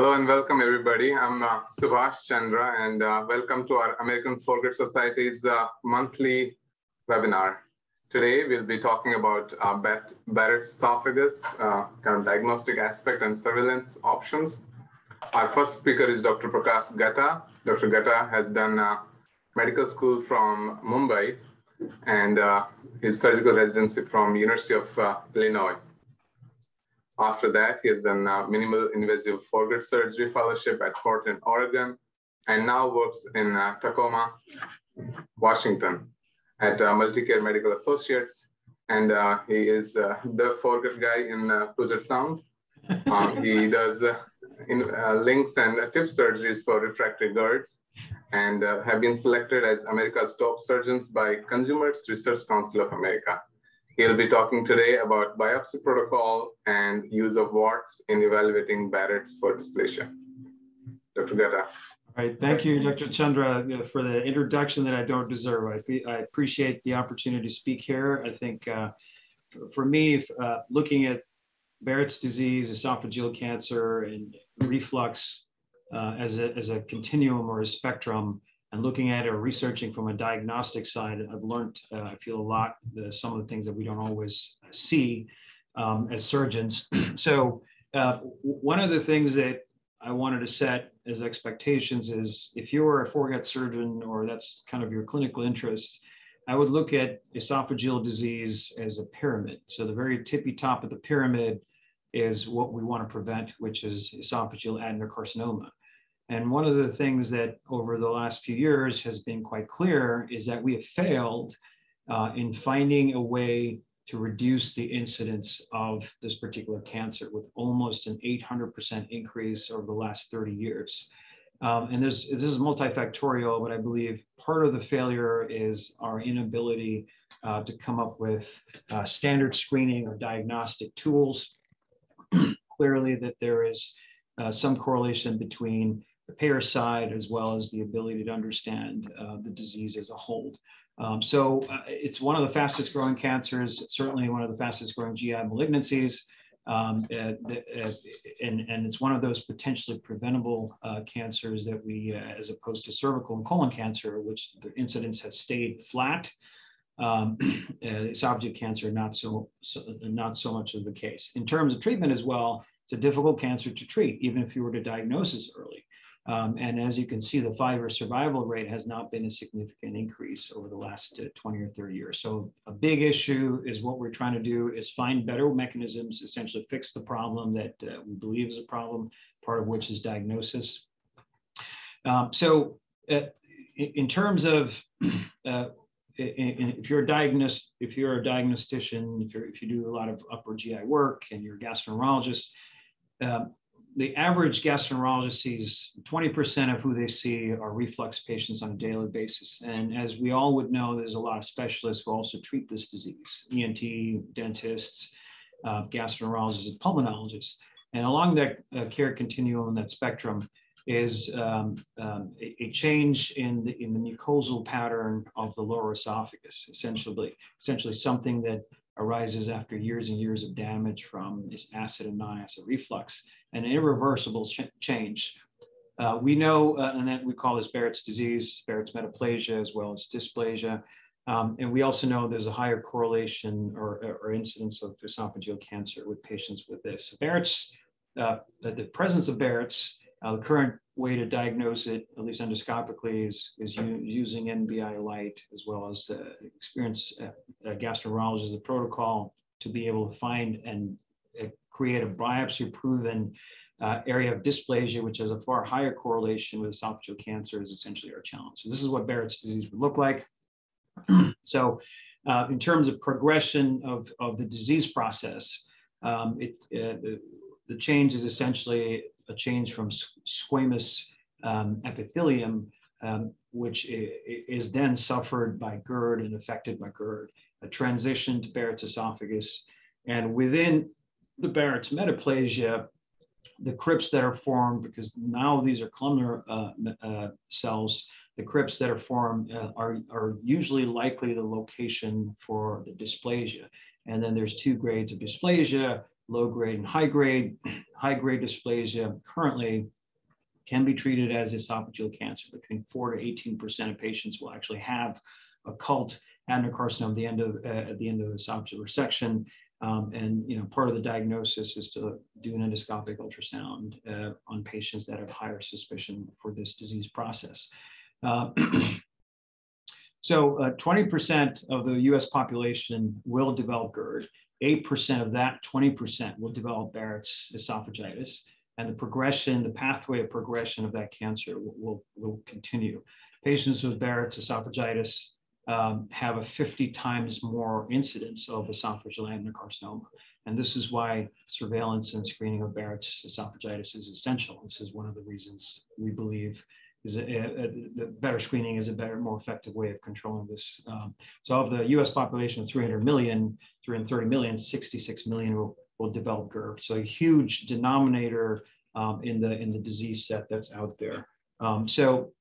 Hello and welcome everybody. I'm uh, Subhash Chandra and uh, welcome to our American Foregut Society's uh, monthly webinar. Today we'll be talking about uh, Barrett's esophagus, uh, kind of diagnostic aspect and surveillance options. Our first speaker is Dr. Prakash Gatta. Dr. Gatta has done uh, medical school from Mumbai and his surgical residency from University of Illinois. After that, he has done uh, minimal invasive foregut surgery fellowship at Portland, Oregon, and now works in uh, Tacoma, Washington at uh, Multicare Medical Associates. And uh, he is uh, the foregut guy in uh, Puget Sound. Um, he does uh, in, LINX and TIF surgeries for refractory GERDs and have been selected as America's top surgeons by Consumers Research Council of America. He'll be talking today about biopsy protocol and use of WATS in evaluating Barrett's for dysplasia. Dr. Gatta. All right, thank you, Dr. Chandra, for the introduction that I don't deserve. I, I appreciate the opportunity to speak here. I think uh, for, me, uh, looking at Barrett's disease, esophageal cancer, and reflux uh, as, a, as a continuum or a spectrum and looking at it or researching from a diagnostic side, I've learned, uh, I feel a lot, the, some of the things that we don't always see um, as surgeons. so uh, one of the things that I wanted to set as expectations is if you're a foregut surgeon or that's kind of your clinical interest, I would look at esophageal disease as a pyramid. So the very tippy top of the pyramid is what we want to prevent, which is esophageal adenocarcinoma. And one of the things that over the last few years has been quite clear is that we have failed uh, in finding a way to reduce the incidence of this particular cancer with almost an 800% increase over the last 30 years. Um, and this, is multifactorial, but I believe part of the failure is our inability uh, to come up with uh, standard screening or diagnostic tools. Clearly that there is uh, some correlation between the payer side as well as the ability to understand uh, the disease as a whole. Um, so uh, it's one of the fastest growing cancers, certainly one of the fastest growing GI malignancies. Um, uh, the, uh, and, and it's one of those potentially preventable uh, cancers that we, uh, as opposed to cervical and colon cancer, which the incidence has stayed flat. Um, esophageal cancer, not so, so, not so much of the case. In terms of treatment as well, it's a difficult cancer to treat, even if you were to diagnose this early. Um, and as you can see, the five-year survival rate has not been a significant increase over the last uh, 20 or 30 years. So a big issue is what we're trying to do is find better mechanisms, essentially fix the problem that uh, we believe is a problem, part of which is diagnosis. Um, so uh, in terms of uh, if you're a diagnose, if you're a diagnostician, if, you're, if you do a lot of upper GI work and you're a gastroenterologist, um, the average gastroenterologist sees 20% of who they see are reflux patients on a daily basis. And as we all would know, there's a lot of specialists who also treat this disease, ENT, dentists, uh, gastroenterologists, and pulmonologists. And along that uh, care continuum, that spectrum, is um, um, a, a, change in the, in the mucosal pattern of the lower esophagus, essentially, essentially something that arises after years and years of damage from this acid and non-acid reflux, an irreversible ch change. Uh, we know, uh, and that we call this Barrett's disease, Barrett's metaplasia, as well as dysplasia. Um, and we also know there's a higher correlation or, or incidence of esophageal cancer with patients with this. Barrett's, uh, the presence of Barrett's uh, the current way to diagnose it, at least endoscopically, is, is using NBI light as well as uh, experienced uh, uh, gastroenterologist, the protocol to be able to find and uh, create a biopsy proven uh, area of dysplasia, which has a far higher correlation with esophageal cancer, is essentially our challenge. So this is what Barrett's disease would look like. so uh, in terms of progression of, of the disease process, um, it, uh, the, the change is essentially a change from squamous um, epithelium, um, which is then suffered by GERD and affected by GERD, a transition to Barrett's esophagus. And within the Barrett's metaplasia, the crypts that are formed, because now these are columnar uh, uh, cells, the crypts that are formed uh, are, are usually likely the location for the dysplasia. And then there's two grades of dysplasia, low grade and high grade. High-grade dysplasia currently can be treated as esophageal cancer. Between 4 to 18% of patients will actually have occult adenocarcinoma at the end of, uh, at the end of esophageal resection. Um, and you know, part of the diagnosis is to do an endoscopic ultrasound uh, on patients that have higher suspicion for this disease process. Uh, so 20% uh, of the US population will develop GERD. 8% of that 20% will develop Barrett's esophagitis. And the progression, the pathway of progression of that cancer will, will, will continue. Patients with Barrett's esophagitis um, have a 50 times more incidence of esophageal adenocarcinoma. And this is why surveillance and screening of Barrett's esophagitis is essential. This is one of the reasons we believe is a, a, a, better screening is a better, more effective way of controlling this. Um, so of the US population of 300 million, 330 million, 66 million will, will develop GERD. So a huge denominator um, in, the, in the disease set that's out there. Um, so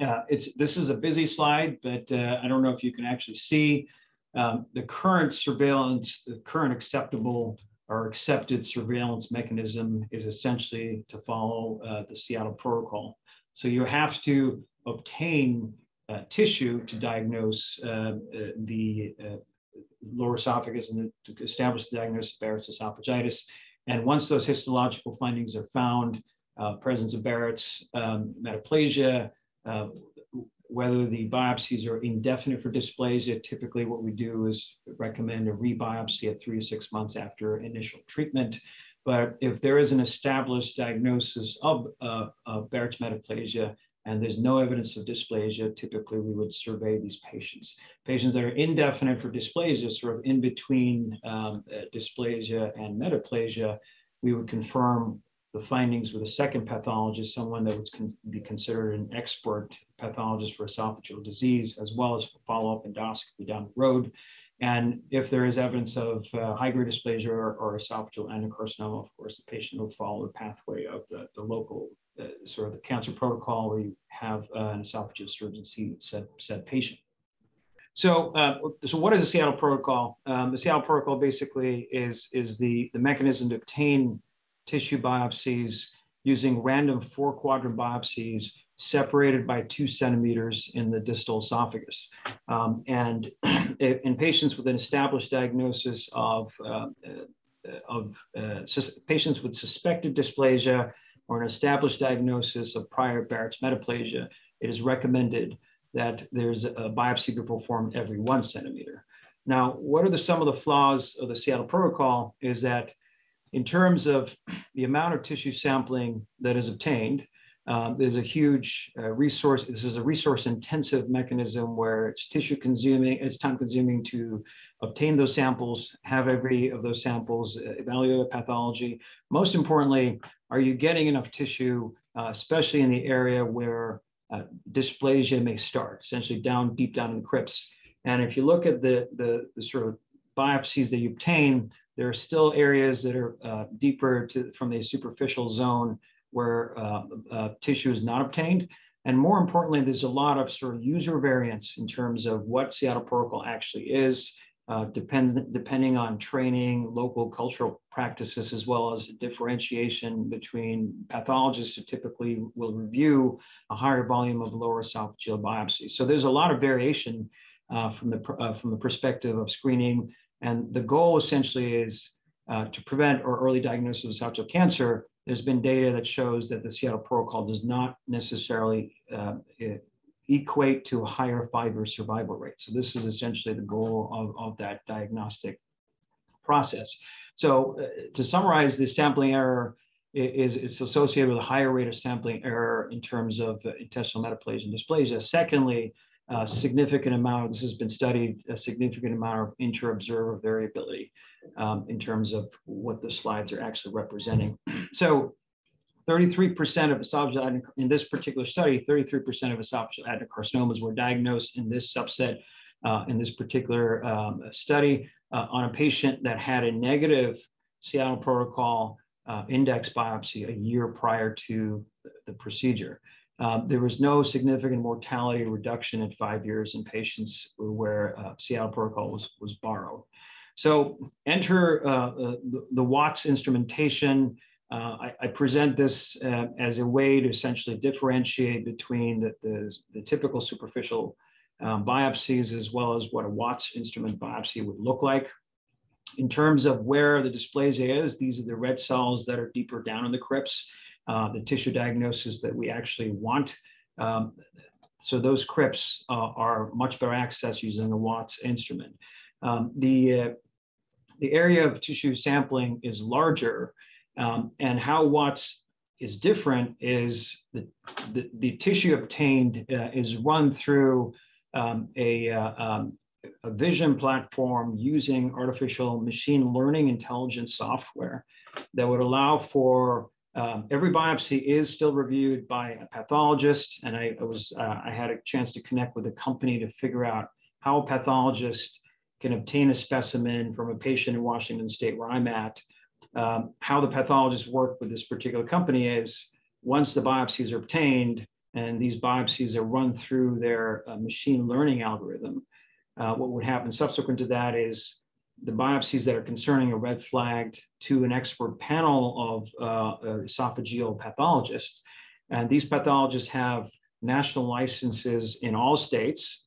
uh, it's, this is a busy slide, but uh, I don't know if you can actually see um, the current surveillance, the current acceptable or accepted surveillance mechanism is essentially to follow uh, the Seattle protocol. So you have to obtain uh, tissue to diagnose uh, uh the uh, lower esophagus and to establish the diagnosis of Barrett's esophagitis. And once those histological findings are found, uh, presence of Barrett's um, metaplasia, whether the biopsies are indefinite for dysplasia, typically what we do is recommend a rebiopsy at three to six months after initial treatment. But if there is an established diagnosis of, uh, of Barrett's metaplasia and there's no evidence of dysplasia, typically we would survey these patients. Patients that are indefinite for dysplasia, sort of in between um, dysplasia and metaplasia, we would confirm the findings with a second pathologist, someone that would con be considered an expert pathologist for esophageal disease, as well as follow-up endoscopy down the road. And if there is evidence of uh, high-grade dysplasia or, or, esophageal adenocarcinoma, of course, the patient will follow the pathway of the, the local uh, sort of the cancer protocol where you have uh, an esophageal surgeon see said, said patient. So, uh, so what is the Seattle protocol? Um, the Seattle protocol basically is, is the, the mechanism to obtain tissue biopsies using random four quadrant biopsies separated by two centimeters in the distal esophagus. Um, and in patients with an established diagnosis of, uh, uh, of uh, patients with suspected dysplasia or an established diagnosis of prior Barrett's metaplasia, it is recommended that there's a biopsy be performed every one centimeter. Now, what are the, some of the flaws of the Seattle protocol is that in terms of the amount of tissue sampling that is obtained, um, there's a huge uh, resource. This is a resource intensive mechanism where it's tissue consuming, it's time consuming to obtain those samples, have every of those samples, uh, evaluate pathology. Most importantly, are you getting enough tissue, uh, especially in the area where uh, dysplasia may start, essentially down deep down in the crypts. And if you look at the, the, the sort of biopsies that you obtain, there are still areas that are uh, deeper to, from the superficial zone where uh, uh, tissue is not obtained. And more importantly, there's a lot of sort of user variance in terms of what Seattle Protocol actually is, uh, depends, depending on training, local cultural practices, as well as differentiation between pathologists who typically will review a higher volume of lower esophageal biopsies. So there's a lot of variation uh, from, the, uh, from the perspective of screening. And the goal essentially is uh, to prevent or early diagnosis of esophageal cancer there's been data that shows that the Seattle protocol does not necessarily uh, equate to higher five-year survival rate. So this is essentially the goal of, of that diagnostic process. So uh, to summarize, the sampling error is, is associated with a higher rate of sampling error in terms of uh, intestinal metaplasia and dysplasia. Secondly, a significant amount, of this has been studied, a significant amount of inter-observer variability um, in terms of what the slides are actually representing. So 33% of esophageal in this particular study, 33% of esophageal adenocarcinomas were diagnosed in this subset uh, in this particular um, study uh, on a patient that had a negative Seattle protocol uh, index biopsy a year prior to the procedure. Um, there was no significant mortality reduction at five years in patients where uh, Seattle protocol was, was borrowed. So enter uh, uh, the, the, WATS instrumentation. Uh, I, I, present this uh, as a way to essentially differentiate between the, the, the typical superficial um, biopsies as well as what a WATS instrument biopsy would look like. In terms of where the dysplasia is, these are the red cells that are deeper down in the crypts, uh, the tissue diagnosis that we actually want. Um, so those crypts uh, are much better accessed using a WATS instrument. Um, the, uh, the area of tissue sampling is larger, um, and how WATS is different is the, the, the tissue obtained uh, is run through um, a, uh, um, a vision platform using artificial machine learning intelligence software that would allow for um, every biopsy is still reviewed by a pathologist, and I, I was uh, I had a chance to connect with a company to figure out how a pathologist can obtain a specimen from a patient in Washington State where I'm at. Um, how the pathologists work with this particular company is once the biopsies are obtained and these biopsies are run through their uh, machine learning algorithm, uh, what would happen subsequent to that is the biopsies that are concerning are red flagged to an expert panel of uh, esophageal pathologists. And these pathologists have national licenses in all states,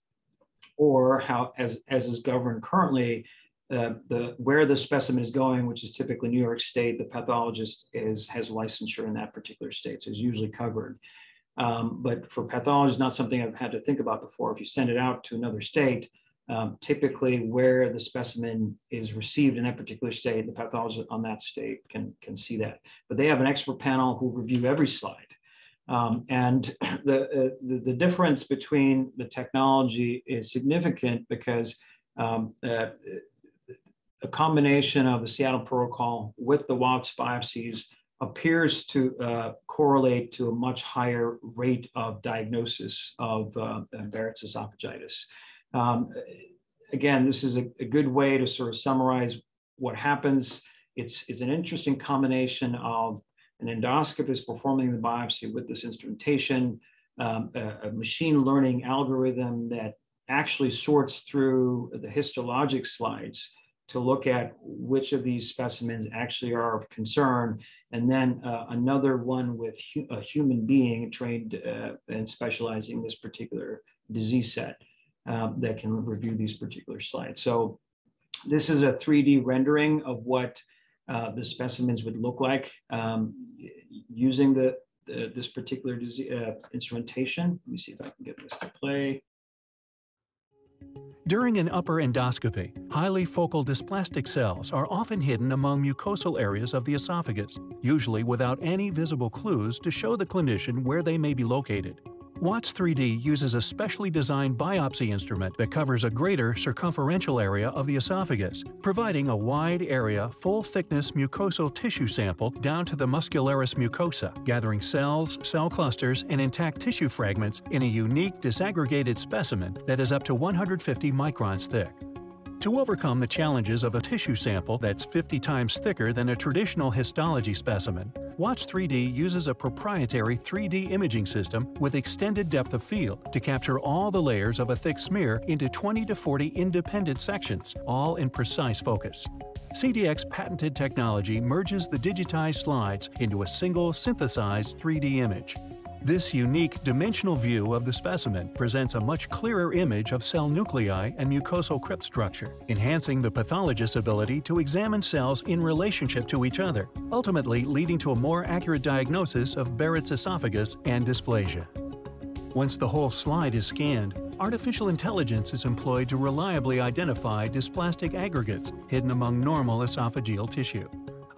or how, as, as is governed currently, uh, the where the specimen is going, which is typically New York State, the pathologist is has licensure in that particular state, so it's usually covered. Um, but for pathology, it's not something I've had to think about before. If you send it out to another state, um, typically where the specimen is received in that particular state, the pathologist on that state can can see that. But they have an expert panel who review every slide. Um, and the, uh, the, the difference between the technology is significant because um, uh, a combination of the Seattle protocol with the WATS biopsies appears to uh, correlate to a much higher rate of diagnosis of uh, Barrett's esophagitis. Um, again, this is a, a, good way to sort of summarize what happens. It's, it's an interesting combination of an endoscopist performing the biopsy with this instrumentation, um, a, a machine learning algorithm that actually sorts through the histologic slides to look at which of these specimens actually are of concern, and then uh, another one with hu a human being trained uh, and specializing this particular disease set um, that can review these particular slides. So this is a 3D rendering of what uh, the specimens would look like um, using the, the, this particular disease, uh, instrumentation. Let me see if I can get this to play. During an upper endoscopy, highly focal dysplastic cells are often hidden among mucosal areas of the esophagus, usually without any visible clues to show the clinician where they may be located. WATS3D uses a specially designed biopsy instrument that covers a greater circumferential area of the esophagus, providing a wide area, full-thickness mucosal tissue sample down to the muscularis mucosa, gathering cells, cell clusters, and intact tissue fragments in a unique disaggregated specimen that is up to 150 microns thick. To overcome the challenges of a tissue sample that's 50 times thicker than a traditional histology specimen, WATS3D uses a proprietary 3D imaging system with extended depth of field to capture all the layers of a thick smear into 20 to 40 independent sections, all in precise focus. CDX patented technology merges the digitized slides into a single synthesized 3D image. This unique dimensional view of the specimen presents a much clearer image of cell nuclei and mucosal crypt structure, enhancing the pathologist's ability to examine cells in relationship to each other, ultimately leading to a more accurate diagnosis of Barrett's esophagus and dysplasia. Once the whole slide is scanned, artificial intelligence is employed to reliably identify dysplastic aggregates hidden among normal esophageal tissue.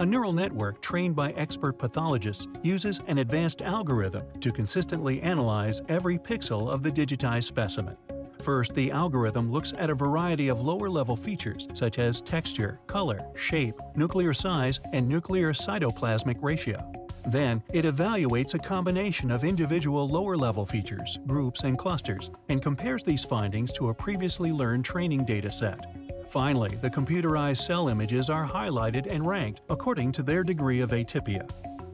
A neural network trained by expert pathologists uses an advanced algorithm to consistently analyze every pixel of the digitized specimen. First, the algorithm looks at a variety of lower-level features such as texture, color, shape, nuclear size, and nuclear cytoplasmic ratio. Then, it evaluates a combination of individual lower-level features, groups, and clusters, and compares these findings to a previously learned training data set. Finally, the computerized cell images are highlighted and ranked according to their degree of atypia.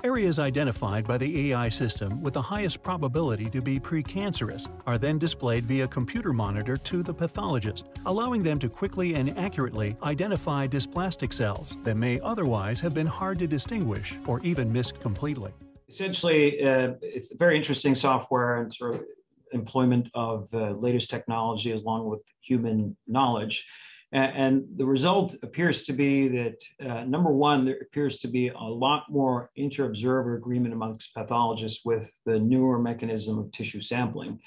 Areas identified by the AI system with the highest probability to be precancerous are then displayed via computer monitor to the pathologist, allowing them to quickly and accurately identify dysplastic cells that may otherwise have been hard to distinguish or even missed completely. Essentially, uh, it's very interesting software and sort of employment of uh, latest technology along with human knowledge. And the result appears to be that uh, number one, there appears to be a lot more inter-observer agreement amongst pathologists with the newer mechanism of tissue sampling.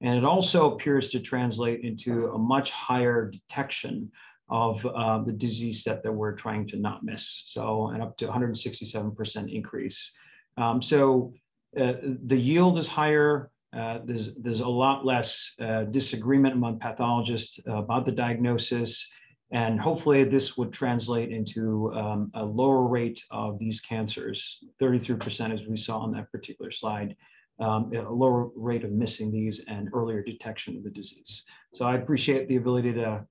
And it also appears to translate into a much higher detection of uh, the disease set that we're trying to not miss. So, and up to 167% increase. Um, so uh, the yield is higher, uh, there's, there's a lot less uh, disagreement among pathologists about the diagnosis. And hopefully this would translate into um, a lower rate of these cancers, 33% as we saw on that particular slide, um, a lower rate of missing these and earlier detection of the disease. So I appreciate the ability to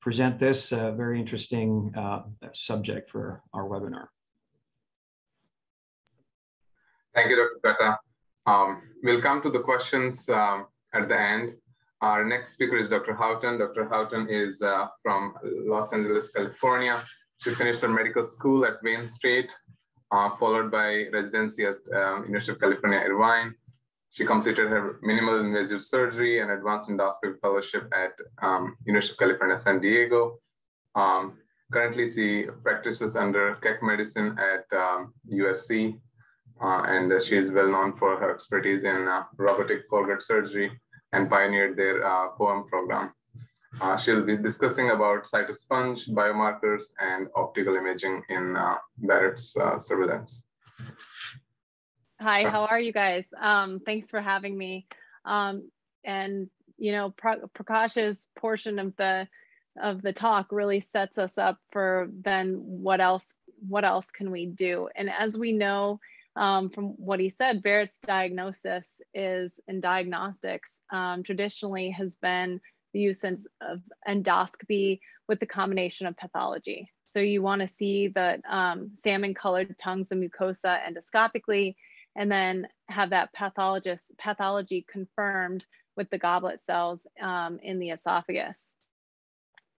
present this uh, very interesting uh, subject for our webinar. Thank you, Dr. Gutta. Um, we'll come to the questions um, at the end. Our next speaker is Dr. Houghton. Dr. Houghton is uh, from Los Angeles, California. She finished her medical school at Wayne State, uh, followed by residency at um, University of California, Irvine. She completed her minimal invasive surgery and advanced endoscopy fellowship at um, University of California, San Diego. Um, currently, she practices under Keck Medicine at USC um, and uh, she is well known for her expertise in uh, robotic foregut surgery and pioneered their POEM program. she'll be discussing about cytosponge, biomarkers, and optical imaging in Barrett's surveillance. Hi, how are you guys? Um, thanks for having me. Um, and you know, Prakash's portion of the of the talk really sets us up for then what else what else can we do? And as we know, um, from what he said, Barrett's diagnosis is in diagnostics um, traditionally has been the use of endoscopy with the combination of pathology. So you want to see the um, salmon colored tongues and mucosa endoscopically, and then have that pathologist pathology confirmed with the goblet cells um, in the esophagus.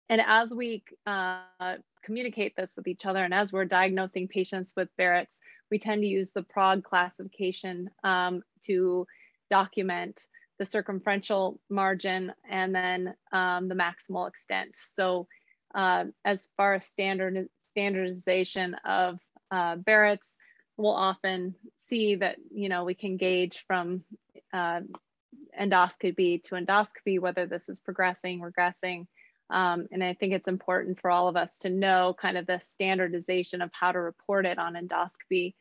And as we uh, communicate this with each other, and as we're diagnosing patients with Barrett's, we tend to use the Prague classification um, to document the circumferential margin and then um, the maximal extent. So uh, as far as standard standardization of uh, Barrett's, we'll often see that, you know, we can gauge from uh, endoscopy to endoscopy, whether this is progressing, regressing, um, and I think it's important for all of us to know kind of the standardization of how to report it on endoscopy.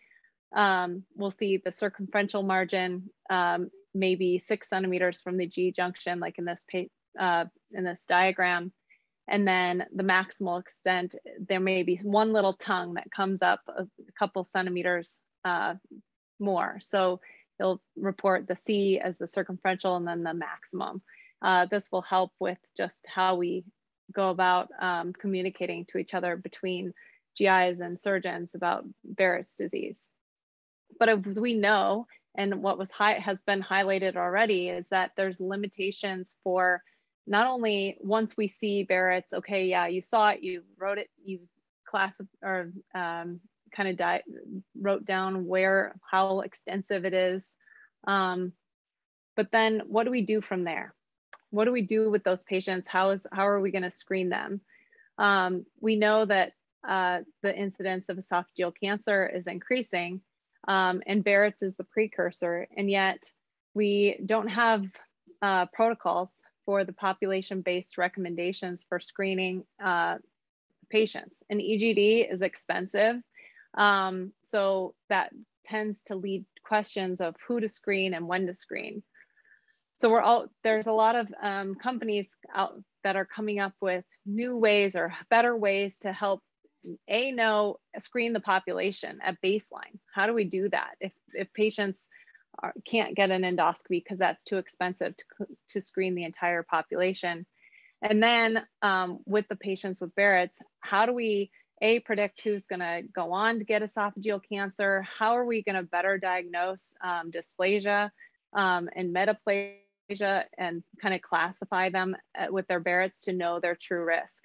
Um, we'll see the circumferential margin um, maybe six centimeters from the G junction, like in this, uh, in this diagram. And then the maximal extent, there may be one little tongue that comes up a couple centimeters uh, more. So you'll report the C as the circumferential and then the maximum. Uh, this will help with just how we go about um, communicating to each other between GIs and surgeons about Barrett's disease. But as we know, and what was high, has been highlighted already is that there's limitations for not only once we see Barrett's, okay, yeah, you saw it, you wrote it, you class or um, kind of di- wrote down where, how extensive it is. Um, but then what do we do from there? What do we do with those patients? How is how are we going to screen them? Um, we know that uh, the incidence of esophageal cancer is increasing, um, and Barrett's is the precursor, and yet we don't have uh, protocols for the population-based recommendations for screening uh, patients. And EGD is expensive, um, so that tends to lead questions of who to screen and when to screen so we're all there's a lot of um, companies out that are coming up with new ways or better ways to help a know screen the population at baseline. How do we do that? If if patients are, can't get an endoscopy because that's too expensive to, to screen the entire population. And then um, with the patients with barrett's how do we A, predict who's gonna go on to get esophageal cancer. How are we gonna better diagnose um, dysplasia um, and metaplasia and kind of classify them uh, with their Barrett's to know their true risk.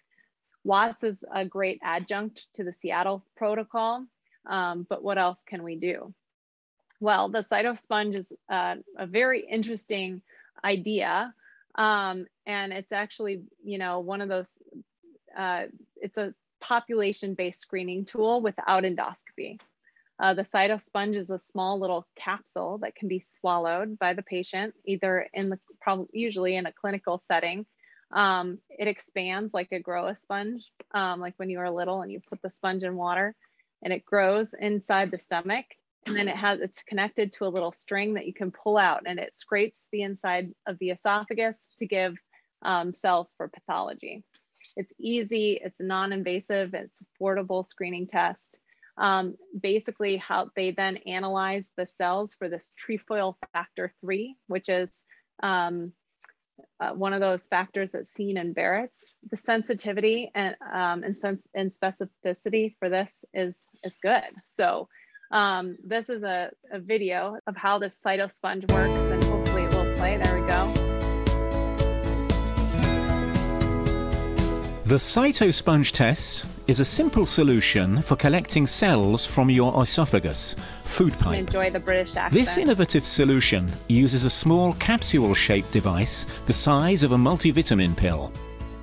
WATS is a great adjunct to the Seattle protocol, um, but what else can we do? Well, the cytosponge is uh, a very interesting idea. Um, and it's actually, you know, one of those, uh, it's a population-based screening tool without endoscopy. Uh, the cytosponge is a small little capsule that can be swallowed by the patient, either in the, probably usually in a clinical setting. Um, it expands like a grow a sponge, um, like when you were little and you put the sponge in water and it grows inside the stomach and then it has it's connected to a little string that you can pull out and it scrapes the inside of the esophagus to give um, cells for pathology it's easy it's non-invasive it's affordable screening test um, basically how they then analyze the cells for this trefoil factor 3 which is um, uh, one of those factors that's seen in Barrett's. The sensitivity and um, and, sense and specificity for this is is good. So um, this is a, a video of how this cytosponge works and hopefully it will play. There we go. The cytosponge test is a simple solution for collecting cells from your esophagus, food pipe. Enjoy the British accent. This innovative solution uses a small capsule-shaped device the size of a multivitamin pill.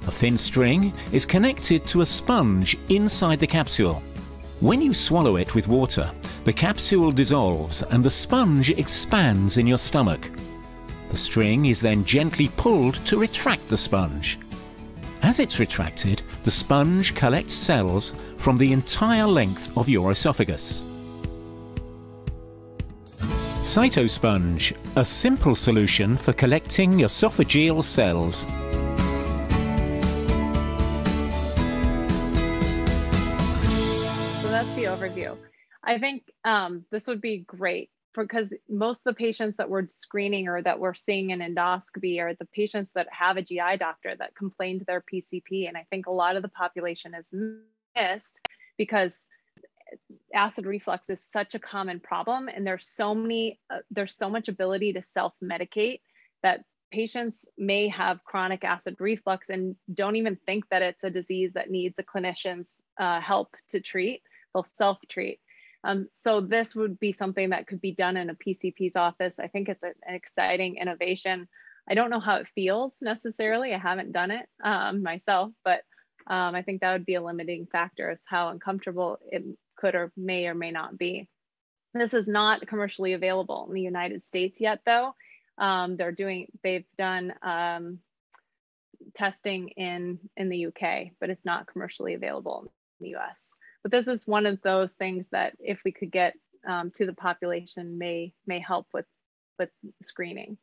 A thin string is connected to a sponge inside the capsule. When you swallow it with water, the capsule dissolves and the sponge expands in your stomach. The string is then gently pulled to retract the sponge. As it's retracted, the sponge collects cells from the entire length of your esophagus. Cytosponge, a simple solution for collecting esophageal cells. So that's the overview. I think um, this would be great because most of the patients that we're screening or that we're seeing in endoscopy are the patients that have a GI doctor that complain to their PCP. And I think a lot of the population is missed because acid reflux is such a common problem and there's so many uh, there's so much ability to self-medicate that patients may have chronic acid reflux and don't even think that it's a disease that needs a clinician's uh, help to treat they'll self-treat. Um, so this would be something that could be done in a PCP's office. I think it's an exciting innovation. I don't know how it feels necessarily. I haven't done it um, myself, but um, I think that would be a limiting factor as how uncomfortable it could or may or may not be. This is not commercially available in the United States yet, though. Um, they're doing, they've done um, testing in in the UK, but it's not commercially available in the US but this is one of those things that if we could get um, to the population may may help with with screening.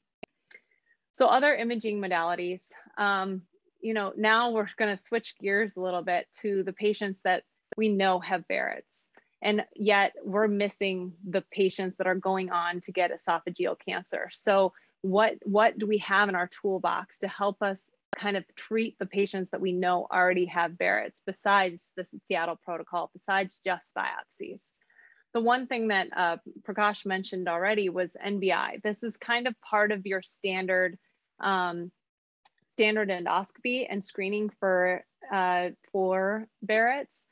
So other imaging modalities um, you know now we're going to switch gears a little bit to the patients that we know have barrett's and yet we're missing the patients that are going on to get esophageal cancer. So what what do we have in our toolbox to help us kind of treat the patients that we know already have Barrett's besides the Seattle protocol, besides just biopsies. The one thing that uh, Prakash mentioned already was NBI. This is kind of part of your standard um, standard endoscopy and screening for uh, for Barrett's.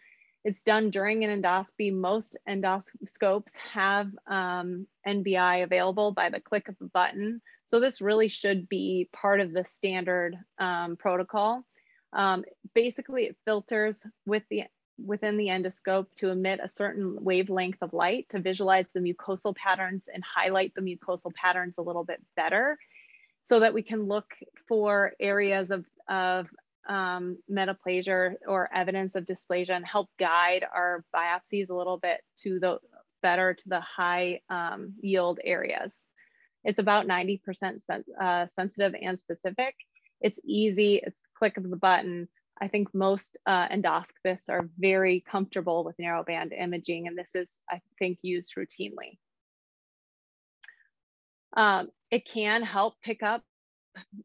It's done during an endoscopy. Most endoscopes have um, NBI available by the click of a button. So this really should be part of the standard um, protocol. Um, basically, it filters with the within the endoscope to emit a certain wavelength of light to visualize the mucosal patterns and highlight the mucosal patterns a little bit better so that we can look for areas of, of um, metaplasia or evidence of dysplasia and help guide our biopsies a little bit to the better to the high um, yield areas. It's about 90% sen uh, sensitive and specific. It's easy, it's click of the button. I think most uh, endoscopists are very comfortable with narrowband imaging, and this is, I think, used routinely. Um, it can help pick up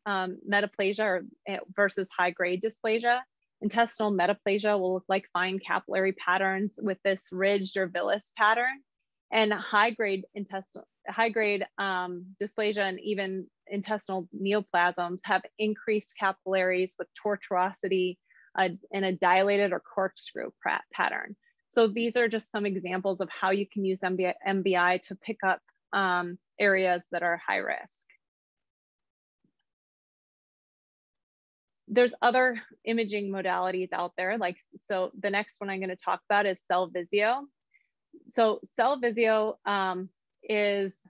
um, metaplasia eh, versus high grade dysplasia. intestinal metaplasia will look like fine capillary patterns with this ridged or villus pattern. And high grade intestinal, high grade um, dysplasia and even intestinal neoplasms have increased capillaries with tortuosity uh, in a dilated or corkscrew pattern. So these are just some examples of how you can use NBI, NBI to pick up um, areas that are high risk. There's other imaging modalities out there. Like, so the next one I'm gonna talk about is Cellvizio. So Cellvizio um, is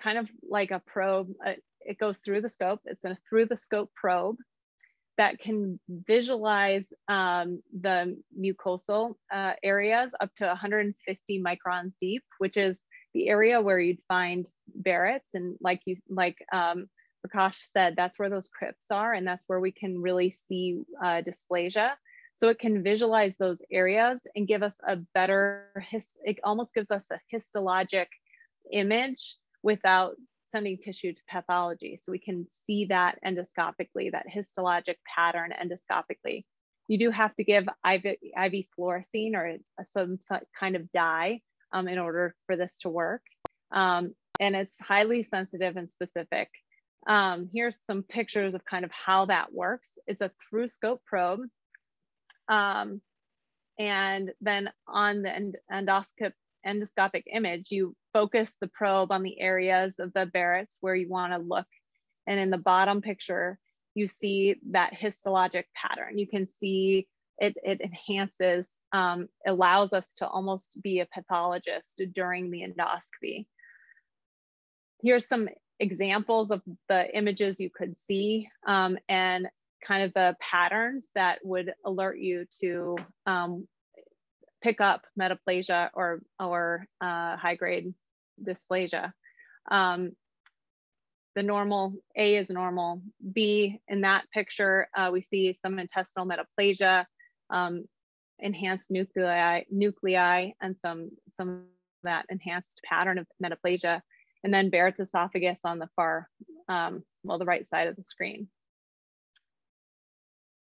kind of like a probe. Uh, it goes through the scope. It's a through the scope probe that can visualize um, the mucosal uh, areas up to 150 microns deep, which is the area where you'd find Barrett's. And like you, like um, Prakash said, that's where those crypts are, and that's where we can really see uh, dysplasia. So it can visualize those areas and give us a better, hist it almost gives us a histologic image without sending tissue to pathology. So we can see that endoscopically, that histologic pattern endoscopically. You do have to give IV, IV fluorescein or some, kind of dye um, in order for this to work. Um, and it's highly sensitive and specific. Um, here's some pictures of kind of how that works. It's a through scope probe. Um, and then on the end endoscopic image, you focus the probe on the areas of the Barrett's where you want to look. And in the bottom picture, you see that histologic pattern. You can see it, it enhances, um, allows us to almost be a pathologist during the endoscopy. Here's some examples of the images you could see um, and kind of the patterns that would alert you to um, pick up metaplasia or, or uh, high grade dysplasia. Um, the normal, A is normal. B, in that picture, uh, we see some intestinal metaplasia, um, enhanced nuclei, nuclei, and some, some that enhanced pattern of metaplasia. And then Barrett's esophagus on the far, um, well, the right side of the screen.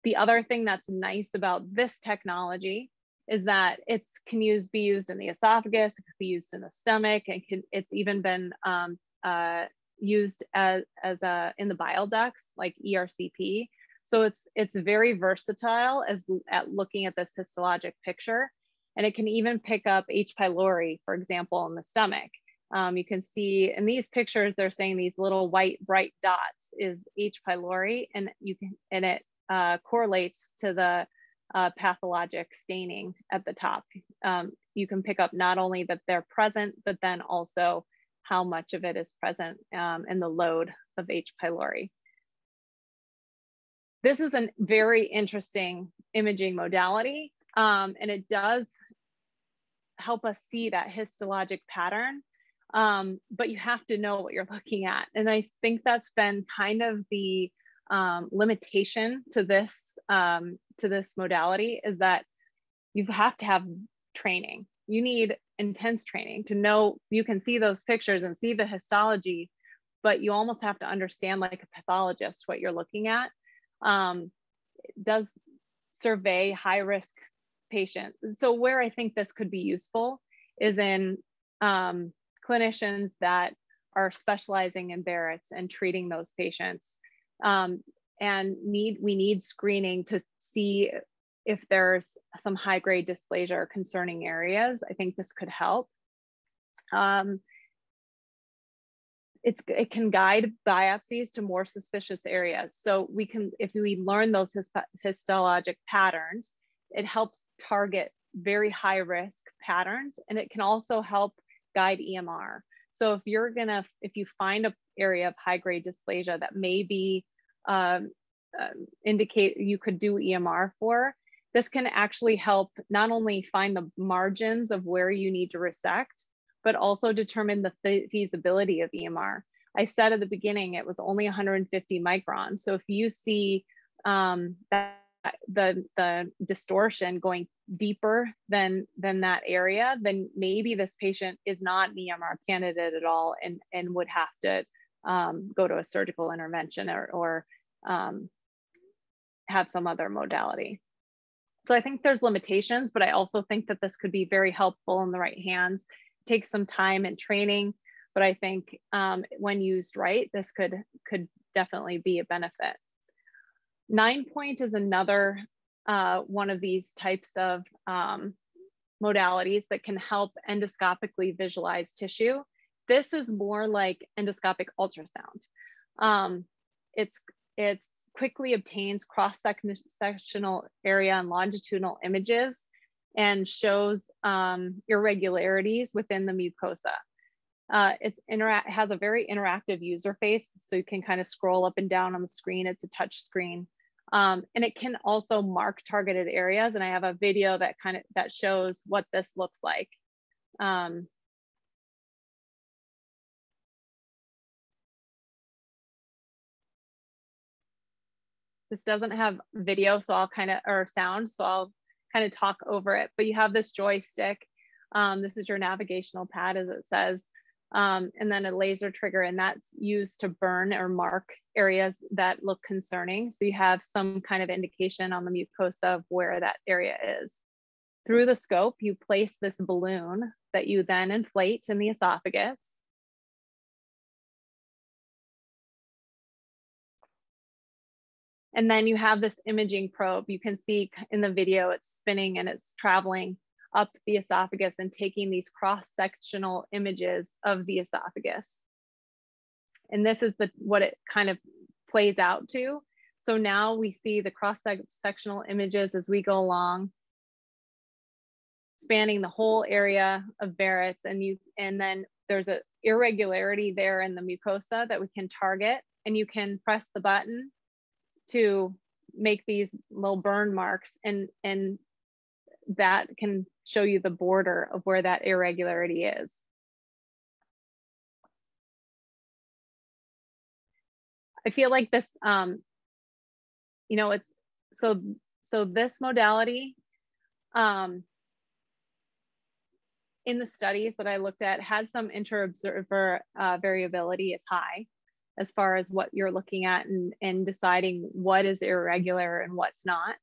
The other thing that's nice about this technology is that it's can use be used in the esophagus, it could be used in the stomach, and can, it's even been um, uh, used as, as a, in the bile ducts like ERCP. So it's it's very versatile as at looking at this histologic picture, and it can even pick up H. pylori, for example, in the stomach. Um, you can see in these pictures, they're saying these little white bright dots is H. pylori, and you can and it uh, correlates to the uh, pathologic staining at the top. Um, you can pick up not only that they're present, but then also how much of it is present um, in the load of H. pylori. This is a very interesting imaging modality, um, and it does help us see that histologic pattern, um, but you have to know what you're looking at. And I think that's been kind of the um, limitation to this um, to this modality is that you have to have training. You need intense training to know you can see those pictures and see the histology, but you almost have to understand like a pathologist what you're looking at. Um, does survey high risk patients. So where I think this could be useful is in um, clinicians that are specializing in Barrett's and treating those patients um, and need we need screening to see if there's some high grade dysplasia or concerning areas. I think this could help. Um, it's, it can guide biopsies to more suspicious areas. So we can, if we learn those histologic patterns, it helps target very high risk patterns and it can also help guide EMR. So if you're gonna, if you find a area of high grade dysplasia that may be um, uh, indicate you could do EMR for, this can actually help not only find the margins of where you need to resect, but also determine the feasibility of EMR. I said at the beginning it was only 150 microns. So if you see um, that the the distortion going deeper than than that area, then maybe this patient is not an EMR candidate at all and and would have to um, go to a surgical intervention or, or um, have some other modality. So I think there's limitations, but I also think that this could be very helpful in the right hands. It takes some time and training, but I think um, when used right, this could, could definitely be a benefit. NinePoint is another uh, one of these types of um, modalities that can help endoscopically visualize tissue. This is more like endoscopic ultrasound. Um, it's it quickly obtains cross-sectional area and longitudinal images and shows um, irregularities within the mucosa. Uh, it's has a very interactive user face, so you can kind of scroll up and down on the screen. It's a touch screen. Um, and it can also mark targeted areas. And I have a video that kind of that shows what this looks like. Um, this doesn't have video, so I'll kind of, or sound, so I'll kind of talk over it. But you have this joystick. Um, this is your navigational pad, as it says um, and then a laser trigger, and that's used to burn or mark areas that look concerning. So you have some kind of indication on the mucosa of where that area is. Through the scope, you place this balloon that you then inflate in the esophagus. And then you have this imaging probe. You can see in the video, it's spinning and it's traveling up the esophagus and taking these cross-sectional images of the esophagus. And this is the what it kind of plays out to. So now we see the cross-sectional images as we go along, spanning the whole area of Barrett's and you and then there's a irregularity there in the mucosa that we can target and you can press the button to make these little burn marks and and that can show you the border of where that irregularity is. I feel like this, um, you know, it's so, so this modality um, in the studies that I looked at had some inter-observer uh, variability is high as far as what you're looking at and, and deciding what is irregular and what's not.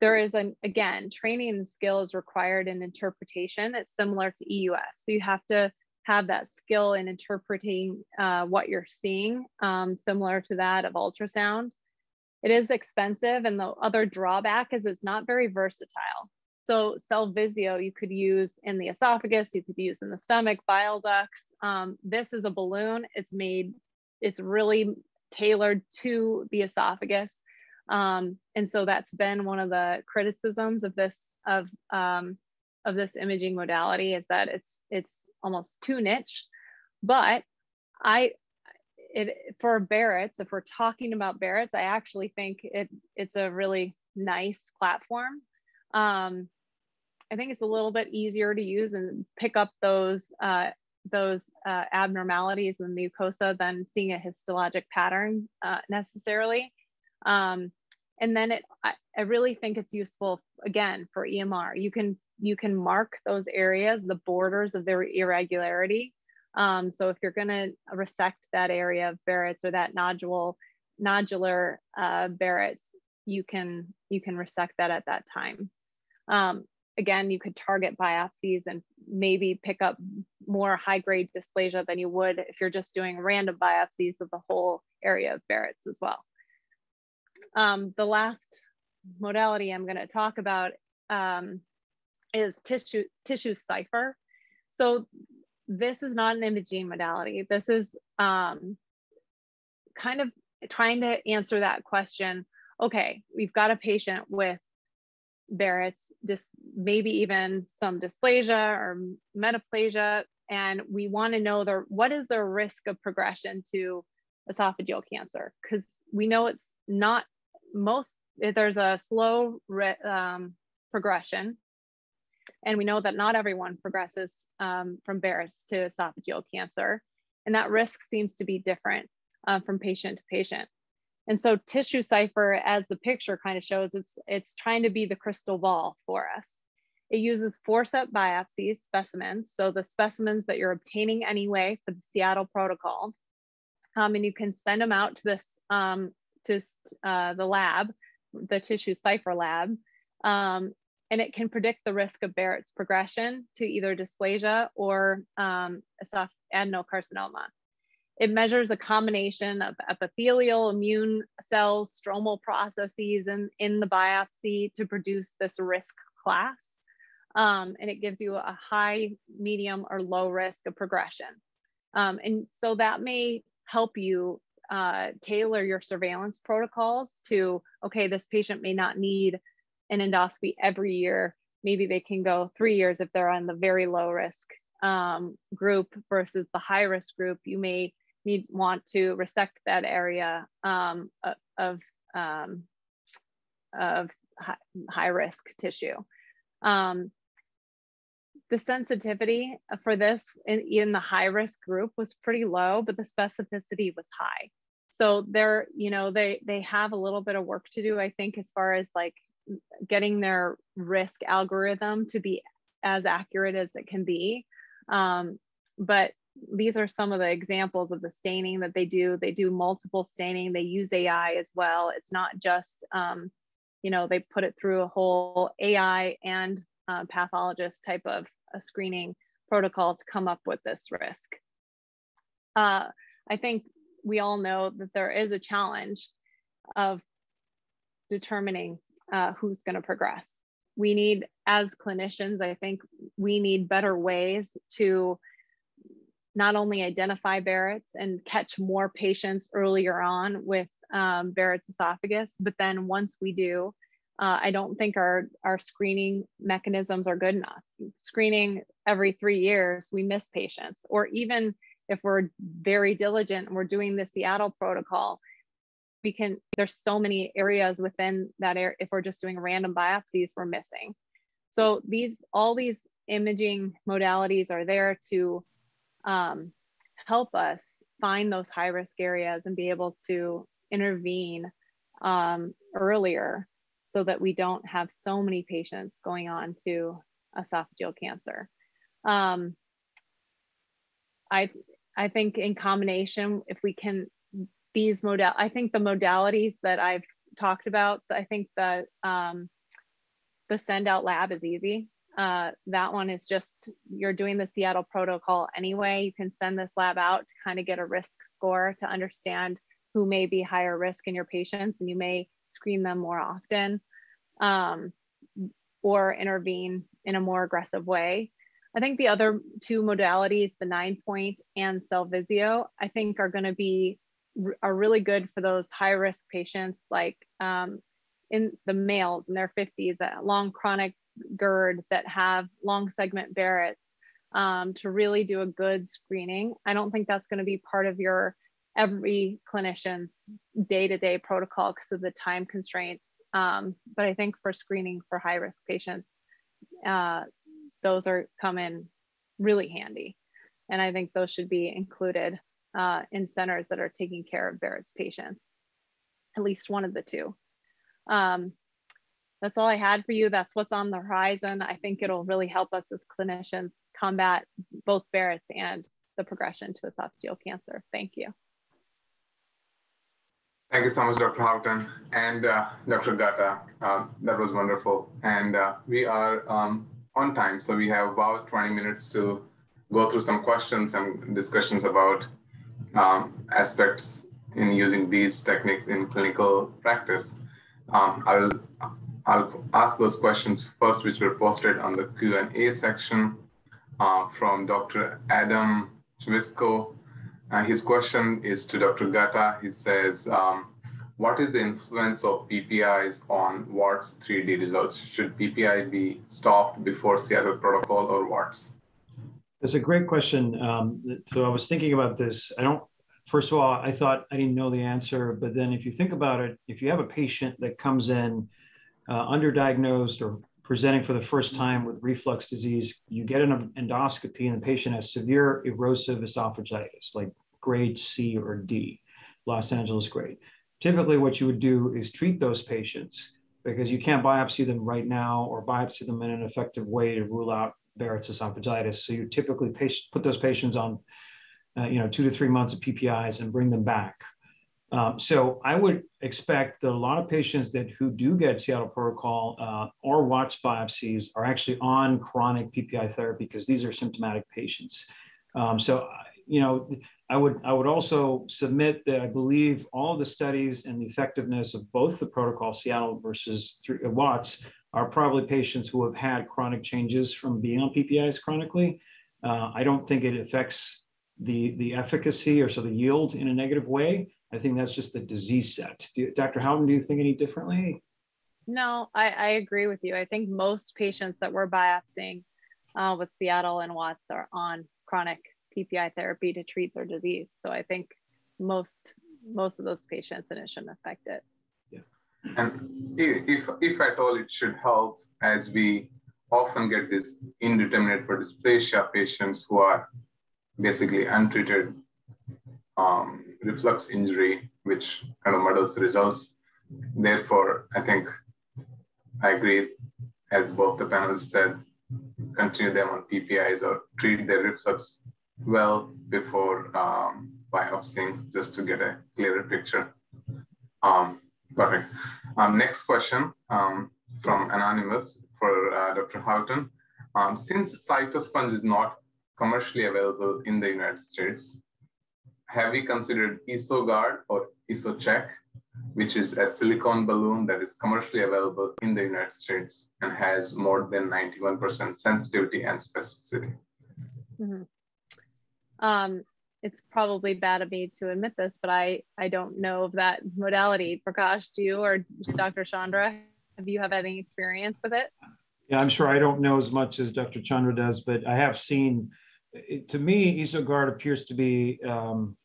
There is an again training skills required in interpretation it's similar to eus so you have to have that skill in interpreting uh, what you're seeing um, similar to that of ultrasound. It is expensive and the other drawback is it's not very versatile. So cell Cellvizio you could use in the esophagus you could use in the stomach bile ducts um, this is a balloon. It's made it's really tailored to the esophagus um, and so that's been one of the criticisms of this of um, of this imaging modality is that it's it's almost too niche. But I it for Barrett's, if we're talking about Barrett's, I actually think it it's a really nice platform. Um, I think it's a little bit easier to use and pick up those uh, those uh, abnormalities in the mucosa than seeing a histologic pattern uh, necessarily. Um, and then it I, I really think it's useful again for emr you can you can mark those areas the borders of their irregularity. Um, so if you're going to resect that area of barrett's or that nodule nodular uh, barrett's you can you can resect that at that time. Um, again you could target biopsies and maybe pick up more high grade dysplasia than you would if you're just doing random biopsies of the whole area of barrett's as well um, the last modality I'm going to talk about um, is tissue TissueCypher. So this is not an imaging modality. This is um, kind of trying to answer that question. Okay, we've got a patient with Barrett's, just maybe even some dysplasia or metaplasia, and we want to know their what is their risk of progression to esophageal cancer? Because we know it's not most there's a slow um, progression. And we know that not everyone progresses um, from Barrett's to esophageal cancer. And that risk seems to be different uh, from patient to patient and so TissueCypher, as the picture kind of shows it's it's trying to be the crystal ball for us it uses forceps biopsies specimens so the specimens that you're obtaining anyway for the seattle protocol um, and you can send them out to this um, to uh, the lab, the TissueCypher lab, Um, and it can predict the risk of Barrett's progression to either dysplasia or um, adenocarcinoma. It measures a combination of epithelial, immune cells, stromal processes in, in the biopsy to produce this risk class. Um, and it gives you a high, medium, or low risk of progression. Um, and so that may help you uh, tailor your surveillance protocols to, okay, this patient may not need an endoscopy every year. Maybe they can go three years if they're on the very low risk um, group versus the high risk group. You may need want to resect that area um, of um, of high, high risk tissue. Um, the sensitivity for this in, in the high risk group was pretty low, but the specificity was high. So they're, you know, they they have a little bit of work to do, I think, as far as like getting their risk algorithm to be as accurate as it can be. Um, but these are some of the examples of the staining that they do. They do multiple staining. They use AI as well. It's not just, um, you know, they put it through a whole AI and uh, pathologist type of a screening protocol to come up with this risk. Uh, I think we all know that there is a challenge of determining uh, who's going to progress. We need, as clinicians, I think we need better ways to not only identify Barrett's and catch more patients earlier on with um, Barrett's esophagus, but then once we do, uh, I don't think our, our screening mechanisms are good enough. Screening every three years, we miss patients, or even if we're very diligent and we're doing the Seattle protocol, we can, there's so many areas within that area. If we're just doing random biopsies, we're missing. So these, all these imaging modalities are there to um, help us find those high risk areas and be able to intervene um, earlier so that we don't have so many patients going on to esophageal cancer. Um, I, I think in combination, if we can, these modal, I think the modalities that I've talked about, I think the, um, the send out lab is easy. Uh, that one is just, you're doing the Seattle protocol anyway. You can send this lab out to kind of get a risk score to understand who may be higher risk in your patients and you may screen them more often um, or intervene in a more aggressive way. I think the other two modalities, the NinePoint and Cellvizio, I think are going to be are really good for those high risk patients, like um, in the males in their 50s, that long chronic GERD that have long segment Barrett's, um, to really do a good screening. I don't think that's going to be part of your every clinician's day-to-day protocol because of the time constraints. Um, but I think for screening for high-risk patients, uh, those are come in really handy. And I think those should be included uh, in centers that are taking care of Barrett's patients, at least one of the two. Um, that's all I had for you. That's what's on the horizon. I think it'll really help us as clinicians combat both Barrett's and the progression to esophageal cancer. Thank you. Thank you so much, Dr. Houghton and uh, Dr. Gatta. Uh, that was wonderful. And uh, we are um, on time, so we have about 20 minutes to go through some questions and discussions about um, aspects in using these techniques in clinical practice. Um, I'll, I'll ask those questions first, which were posted on the Q&A section uh, from Dr. Adam Chvisco uh, his question is to Dr. Gatta. He says, um, what is the influence of PPIs on WATS3D results? Should PPI be stopped before Seattle protocol or WATS? That's a great question. Um, so I was thinking about this. I don't, first of all, I thought I didn't know the answer, but then if you think about it, if you have a patient that comes in uh, underdiagnosed or presenting for the first time with reflux disease, you get an endoscopy and the patient has severe erosive esophagitis, like grade C or D, Los Angeles grade. Typically, what you would do is treat those patients because you can't biopsy them right now or biopsy them in an effective way to rule out Barrett's esophagitis. So you typically put those patients on, uh, you know, two to three months of PPIs and bring them back Um, so I would expect that a lot of patients that who do get Seattle protocol uh, or WATS biopsies are actually on chronic PPI therapy because these are symptomatic patients. Um, so, you know, I would I would also submit that I believe all the studies and the effectiveness of both the protocol Seattle versus three, uh, WATS are probably patients who have had chronic changes from being on PPIs chronically. Uh, I don't think it affects the the efficacy or so the yield in a negative way. I think that's just the disease set. You, Dr. Houghton, do you think any differently? No, I, I, agree with you. I think most patients that we're biopsying uh, with Seattle and WATS are on chronic PPI therapy to treat their disease. So I think most most of those patients and it shouldn't affect it. Yeah. And if if at all it should help as we often get this indeterminate for dysplasia patients who are basically untreated um, reflux injury, which kind of muddles the results. Therefore, I think I agree, as both the panelists said, continue them on PPIs or treat their reflux well before um, biopsying just to get a clearer picture. Um, perfect. Um, next question um, from Anonymous for uh, Dr. Houghton. Um, since Cytosponge is not commercially available in the United States, have we considered EsoGuard or EsoCheck, which is a silicone balloon that is commercially available in the United States and has more than 91% sensitivity and specificity? Mm-hmm. Um, it's probably bad of me to admit this, but I, I don't know of that modality. Prakash, do you or Dr. Chandra, have you have any experience with it? Yeah, I'm sure I don't know as much as Dr. Chandra does, but I have seen, it, to me, EsoGuard appears to be um,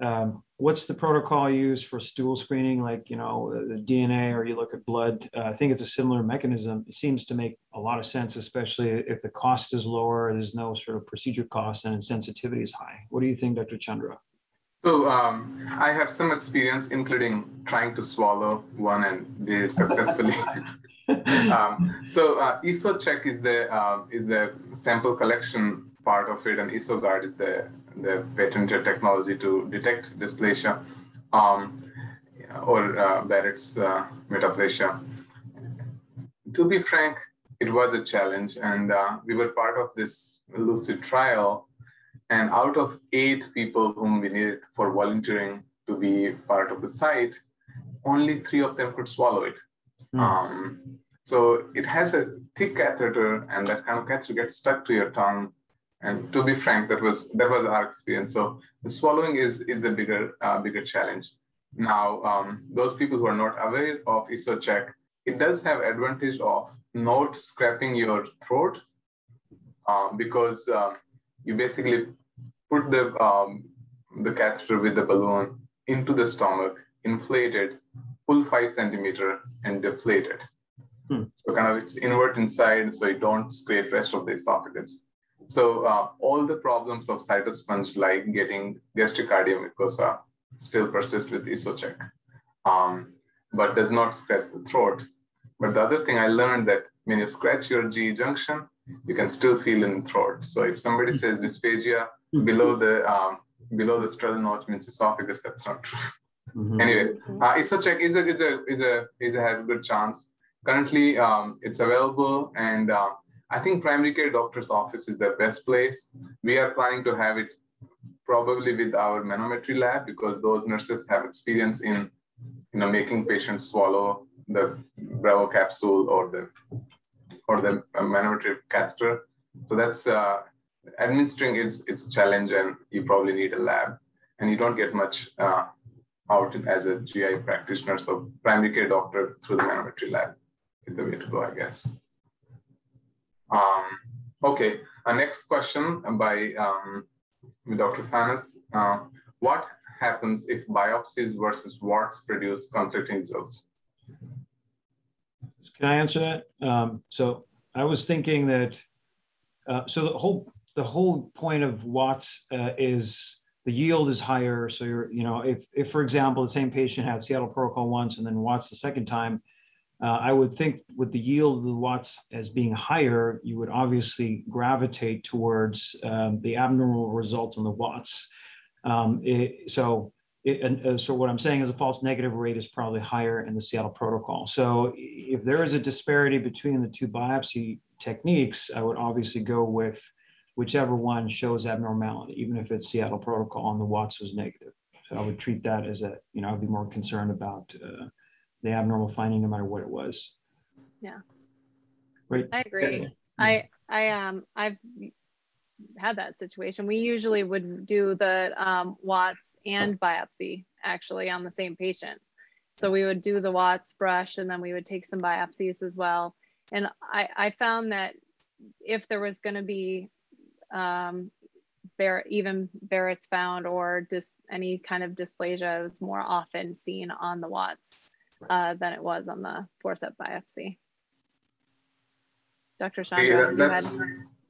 um, what's the protocol used for stool screening, like you know the DNA, or you look at blood? Uh, I think it's a similar mechanism. It seems to make a lot of sense, especially if the cost is lower, there's no sort of procedure cost, and sensitivity is high. What do you think, Dr. Chandra? So um, I have some experience, including trying to swallow one and did it successfully. um, so uh, EsoCheck is the um, is the sample collection part of it, and EsoGuard is the the patented technology to detect dysplasia um, or uh, Barrett's uh, metaplasia. To be frank, it was a challenge, and uh, we were part of this lucid trial. And out of eight people whom we needed for volunteering to be part of the site, only three of them could swallow it. Mm. Um, so it has a thick catheter, and that kind of catheter gets stuck to your tongue and to be frank, that was that was our experience. So the swallowing is is the bigger uh, bigger challenge. Now, um, those people who are not aware of EsoCheck, it does have advantage of not scraping your throat um, because um, you basically put the um, the catheter with the balloon into the stomach, inflate it, pull five centimeter, and deflate it. Hmm. So kind of it's invert inside, so you don't scrape rest of the esophagus. So uh, all the problems of cytosponge like getting gastric mucosa still persist with EsoCheck, um, but does not scratch the throat. But the other thing I learned that when you scratch your GE junction, you can still feel in the throat. So if somebody says dysphagia below the um, below the sternal notch means esophagus, that's not true. Mm-hmm. Anyway, uh, EsoCheck is a is a is a is a has a good chance. Currently, um, it's available and uh, I think primary care doctor's office is the best place. We are planning to have it probably with our manometry lab because those nurses have experience in you know making patients swallow the Bravo capsule or the or the manometry catheter. So that's uh, administering is it's a challenge and you probably need a lab and you don't get much uh, out as a GI practitioner. So primary care doctor through the manometry lab is the way to go, I guess. Um, okay, our next question by um, Dr. Fanes. Uh, what happens if biopsies versus WATS produce conflicting results? Can I answer that? Um, so I was thinking that, uh, so the whole, the whole point of WATS uh, is the yield is higher. So you're, you know, if, if for example, the same patient had Seattle protocol once and then WATS the second time, uh, I would think with the yield of the WATS as being higher, you would obviously gravitate towards um, the abnormal results on the WATS. Um, it, so it, and uh, so what I'm saying is a false negative rate is probably higher in the Seattle protocol. So if there is a disparity between the two biopsy techniques, I would obviously go with whichever one shows abnormality, even if it's Seattle protocol and the WATS was negative. So I would treat that as a, you know, I'd be more concerned about uh, the abnormal finding no matter what it was. Yeah. Right. I agree. Yeah. I, I, um, I've had that situation. We usually would do the um, WATS and biopsy actually on the same patient. So we would do the WATS brush and then we would take some biopsies as well. And I, I found that if there was going to be um, Bar even Barrett's found or dis any kind of dysplasia, it was more often seen on the WATS uh, than it was on the forceps biopsy. Dr. Chandra, yeah, that's,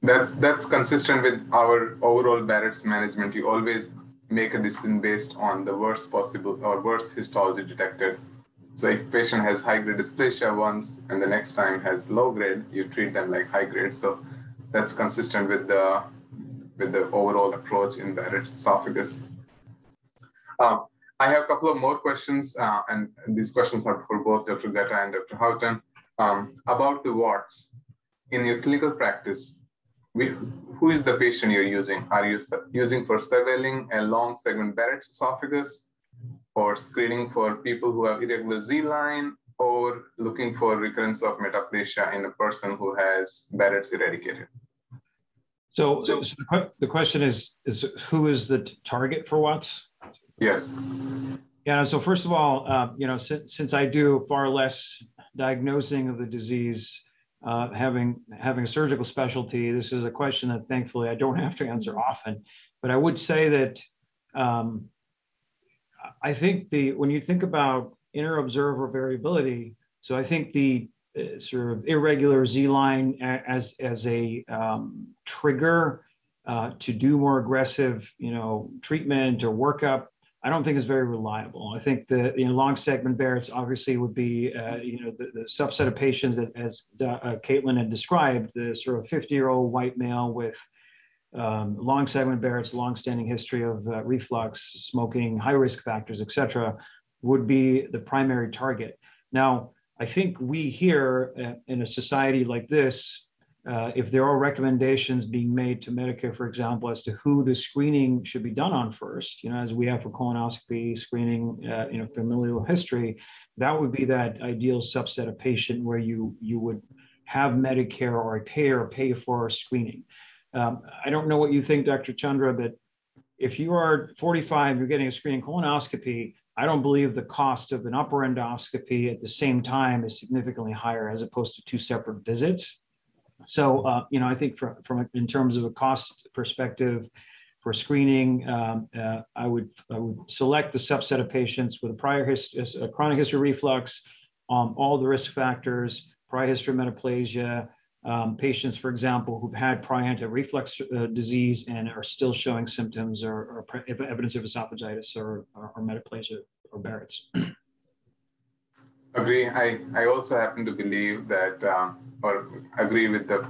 that's, that's consistent with our overall Barrett's management. You always make a decision based on the worst possible or worst histology detected. So if patient has high grade dysplasia once and the next time has low grade, you treat them like high grade. So that's consistent with the with the overall approach in Barrett's esophagus. Uh, I have a couple of more questions, uh, and these questions are for both Dr. Gatta and Dr. Houghton um, about the WATS. In your clinical practice, we, who is the patient you're using? Are you using for surveilling a long segment Barrett's esophagus or screening for people who have irregular Z-line or looking for recurrence of metaplasia in a person who has Barrett's eradicated? So, so the question is, is who is the target for WATS? Yes. Yeah, so first of all, uh, you know, since, since I do far less diagnosing of the disease, uh, having having a surgical specialty, this is a question that thankfully I don't have to answer often. But I would say that um, I think the when you think about inter-observer variability, so I think the uh, sort of irregular Z line as as a um, trigger uh, to do more aggressive, you know, treatment or workup I don't think is very reliable. I think the you know, long segment Barrett's obviously would be uh, you know the, the, subset of patients that, as uh, Caitlin had described, the sort of 50 year old white male with um, long segment Barrett's, long-standing history of uh, reflux, smoking, high risk factors, et cetera, would be the primary target. Now, I think we here uh, in a society like this uh, if there are recommendations being made to Medicare, for example, as to who the screening should be done on first, you know, as we have for colonoscopy screening, uh, you know, familial history, that would be that ideal subset of patient where you you would have Medicare or a payer pay for screening. Um, I don't know what you think, Dr. Chandra, but if you are 45, you're getting a screening colonoscopy, I don't believe the cost of an upper endoscopy at the same time is significantly higher as opposed to two separate visits. So, uh, you know, I think from, from in terms of a cost perspective for screening, um, uh, I, would, I would select the subset of patients with a prior history, a chronic history reflux, um, all the risk factors, prior history of metaplasia, um, patients, for example, who've had prior anti-reflux uh, disease and are still showing symptoms or, or evidence of esophagitis or, or, or metaplasia or Barrett's. Agree. I, I also happen to believe that, uh, or agree with the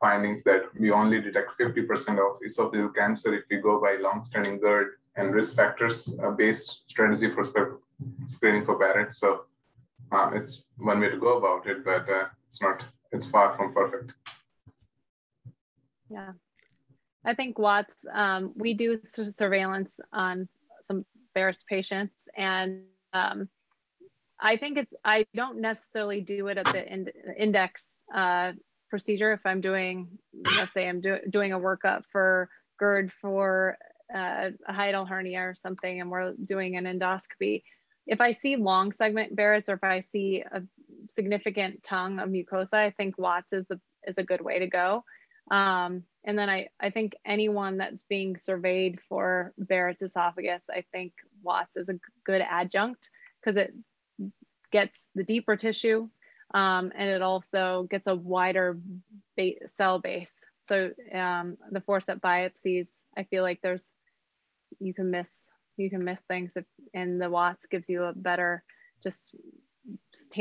findings that we only detect 50% of esophageal cancer if we go by long-standing GERD and risk factors uh, based strategy for screening for Barrett. So uh, it's one way to go about it, but uh, it's not, it's far from perfect. Yeah. I think WATS, um, we do surveillance on some Barrett's patients and um, I think it's, I don't necessarily do it at the ind index uh, procedure. If I'm doing, let's say I'm do doing a workup for GERD for uh, a hiatal hernia or something, and we're doing an endoscopy. If I see long segment Barrett's or if I see a significant tongue of mucosa, I think WATS is the is a good way to go. Um, and then I, I think anyone that's being surveyed for Barrett's esophagus, I think WATS is a good adjunct because it gets the deeper tissue um, and it also gets a wider cell base. So um, the forceps biopsies, I feel like there's, you can miss, you can miss things if, and the WATS gives you a better, just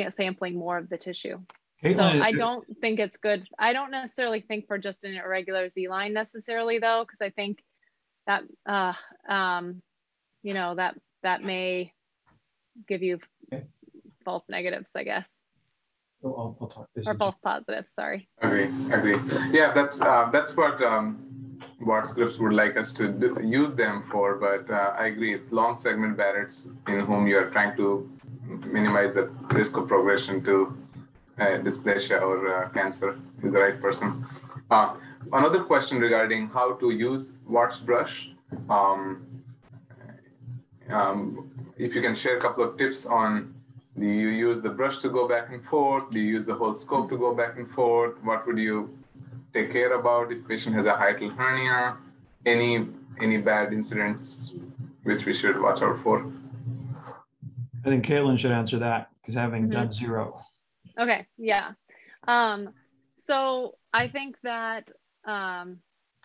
sampling more of the tissue. so I don't think it's good. I don't necessarily think for just an irregular Z line necessarily though, because I think that uh, um, you know, that that may give you. False negatives, I guess. Oh, I'll, I'll talk. Or false positives. Sorry. Agree. Agree. Yeah, that's uh, that's what um, what scripts would like us to do, use them for. But uh, I agree, it's long segment Barrett's in whom you are trying to minimize the risk of progression to uh, dysplasia or uh, cancer is the right person. Uh, another question regarding how to use WATS brush. Um, um, if you can share a couple of tips on do you use the brush to go back and forth? Do you use the whole scope to go back and forth? What would you take care about if patient has a hiatal hernia? Any any bad incidents which we should watch out for? I think Caitlin should answer that because having mm-hmm. done zero. Okay, yeah. Um, so I think that um,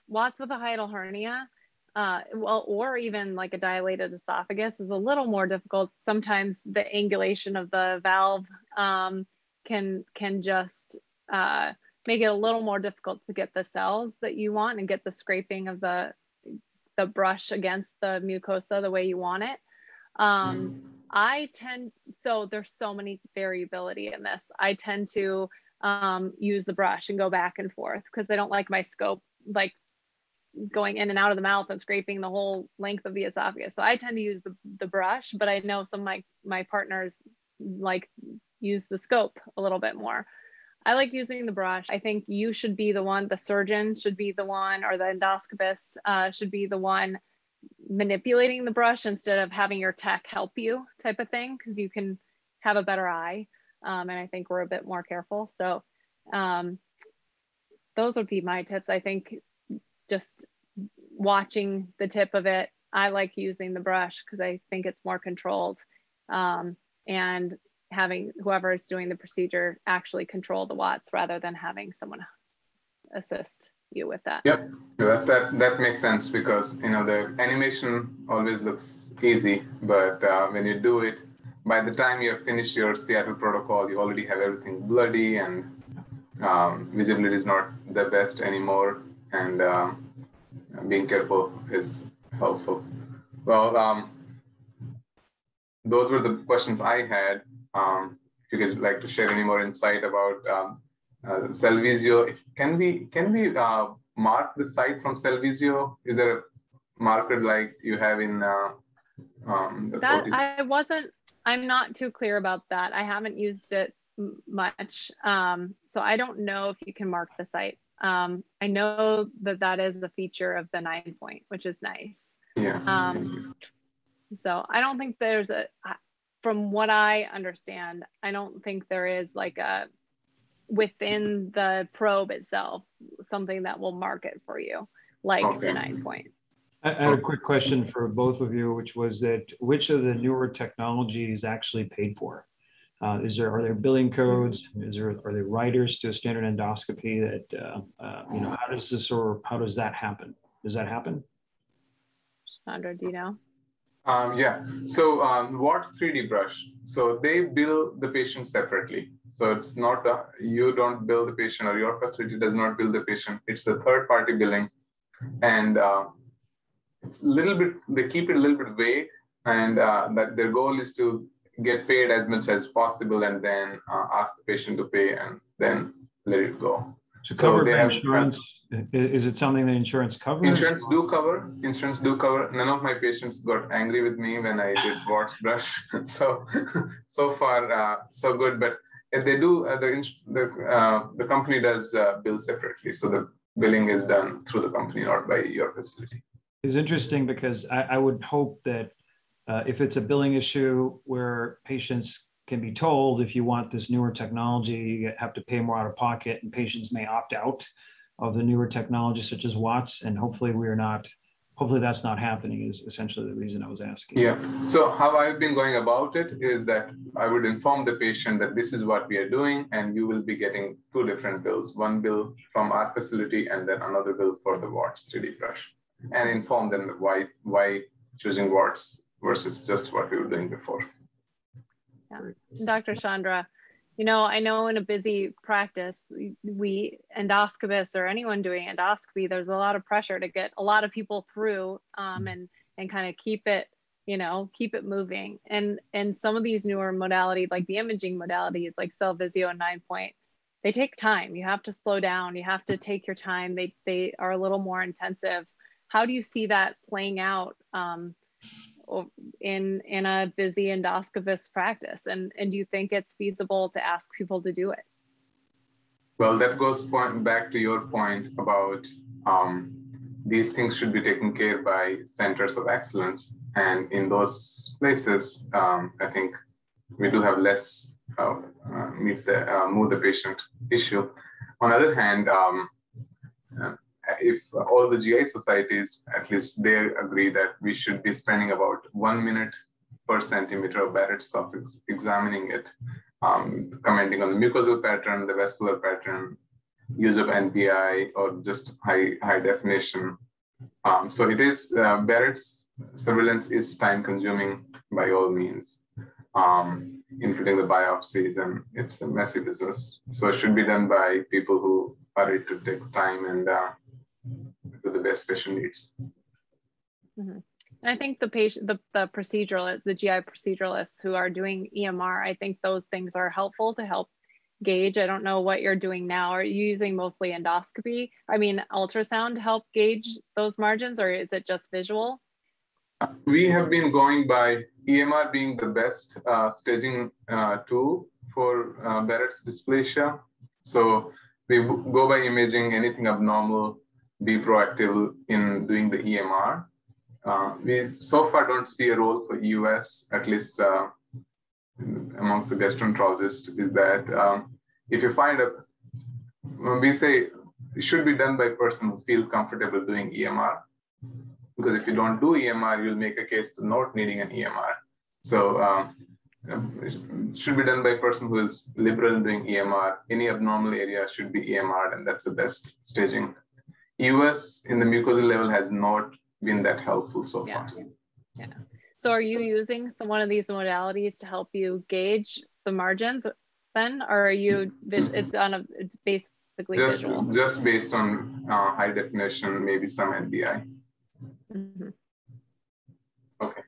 WATS with a hiatal hernia, uh, well, or even like a dilated esophagus is a little more difficult. Sometimes the angulation of the valve um, can can just uh, make it a little more difficult to get the cells that you want and get the scraping of the the brush against the mucosa the way you want it. Um, mm. I tend so there's so many variability in this. I tend to um, use the brush and go back and forth because I don't like my scope like going in and out of the mouth and scraping the whole length of the esophagus. So I tend to use the, the brush, but I know some of my, my partners like use the scope a little bit more. I like using the brush. I think you should be the one, the surgeon should be the one, or the endoscopist uh, should be the one manipulating the brush instead of having your tech help you type of thing, because you can have a better eye. Um, and I think we're a bit more careful. So um, those would be my tips. I think just watching the tip of it, I like using the brush because I think it's more controlled. Um, and having whoever is doing the procedure actually control the WATS rather than having someone assist you with that. Yep, that, that, that makes sense because you know the animation always looks easy, but uh, when you do it, by the time you have finished your Seattle protocol, you already have everything bloody and um, visibility is not the best anymore, and um, being careful is helpful. Well, um, those were the questions I had. Um, if you guys would like to share any more insight about um, uh, Cellvizio, can we can we uh, mark the site from Cellvizio? Is there a marker like you have in uh, um, that? I wasn't. I'm not too clear about that. I haven't used it much, um, so I don't know if you can mark the site. Um, I know that that is the feature of the NinePoint, which is nice. Yeah. Um, so I don't think there's a from what I understand, I don't think there is like a within the probe itself something that will mark it for you, like okay. the NinePoint. I had a quick question for both of you, which was that which of the newer technologies actually paid for? Uh, is there are there billing codes? Is there are there writers to a standard endoscopy that uh, uh, you know? How does this or how does that happen? Does that happen? Chandra, do you know? Um, yeah, so um, WATS3D brush. So they bill the patient separately. So it's not a, you don't bill the patient or your facility does not bill the patient. It's the third party billing, and uh, it's a little bit. They keep it a little bit vague, and uh, that their goal is to get paid as much as possible, and then uh, ask the patient to pay, and then let it go. So, so they have insurance is it something that insurance covers? Insurance do cover. Insurance do cover. None of my patients got angry with me when I did WATS brush. so, so far, uh, so good. But if they do, uh, the the uh, the company does uh, bill separately. So the billing is done through the company, not by your facility. It's interesting because I, I would hope that uh, if it's a billing issue where patients can be told if you want this newer technology, you have to pay more out of pocket, and patients may opt out of the newer technologies such as WATS, and hopefully we are not. Hopefully that's not happening. Is essentially the reason I was asking. Yeah. So how I've been going about it is that I would inform the patient that this is what we are doing, and you will be getting two different bills: one bill from our facility, and then another bill for the WATS3D brush, and inform them why why choosing WATS versus just what we were doing before. Yeah. Dr. Chandra, you know, I know in a busy practice, we endoscopists or anyone doing endoscopy, there's a lot of pressure to get a lot of people through um, and and kind of keep it you know, keep it moving. And and some of these newer modalities, like the imaging modalities, like Cellvizio and NinePoint, they take time. You have to slow down. You have to take your time. They they are a little more intensive. How do you see that playing out um, in in a busy endoscopist practice? And and do you think it's feasible to ask people to do it? Well, that goes point back to your point about um, these things should be taken care by centers of excellence. And in those places, um, I think we do have less uh, uh, meet the uh, move the patient issue. On the other hand, um, uh, if all the GI societies, at least they agree that we should be spending about one minute per centimeter of Barrett's esophagus examining it, um, commenting on the mucosal pattern, the vascular pattern, use of NBI or just high high definition. Um, so it is uh, Barrett's surveillance is time consuming by all means, um, including the biopsies, and it's a messy business. So it should be done by people who are ready to take time and uh, to the best patient needs. Mm-hmm. I think the patient, the, the procedural, the GI proceduralists who are doing EMR, I think those things are helpful to help gauge. I don't know what you're doing now. Are you using mostly endoscopy? I mean, ultrasound to help gauge those margins, or is it just visual? We have been going by EMR being the best uh, staging uh, tool for uh, Barrett's dysplasia. So we go by imaging anything abnormal, be proactive in doing the EMR. Uh, we so far don't see a role for EUS, at least uh, amongst the gastroenterologists is that um, if you find a, we say it should be done by a person who feel comfortable doing EMR, because if you don't do EMR, you'll make a case to not needing an EMR. So um, it should be done by a person who is liberal in doing EMR. Any abnormal area should be EMR, and that's the best staging. EUS in the mucosal level has not been that helpful so yeah. far. Yeah. So are you using some one of these modalities to help you gauge the margins then, or are you, it's on a, it's basically just, visual? Just based on uh, high definition, maybe some NBI. Mm-hmm. Okay.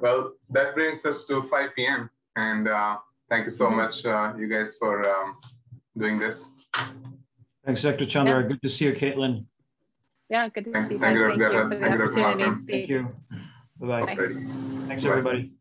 Well, that brings us to 5 p.m. And uh, thank you so mm-hmm. much, uh, you guys, for um, doing this. Thanks, Dr. Chandra. Yeah. Good to see you, Caitlin. Yeah, good to thank, see you. Thank you, thank you for the thank opportunity to speak. Thank you. Bye-bye. Thanks, everybody.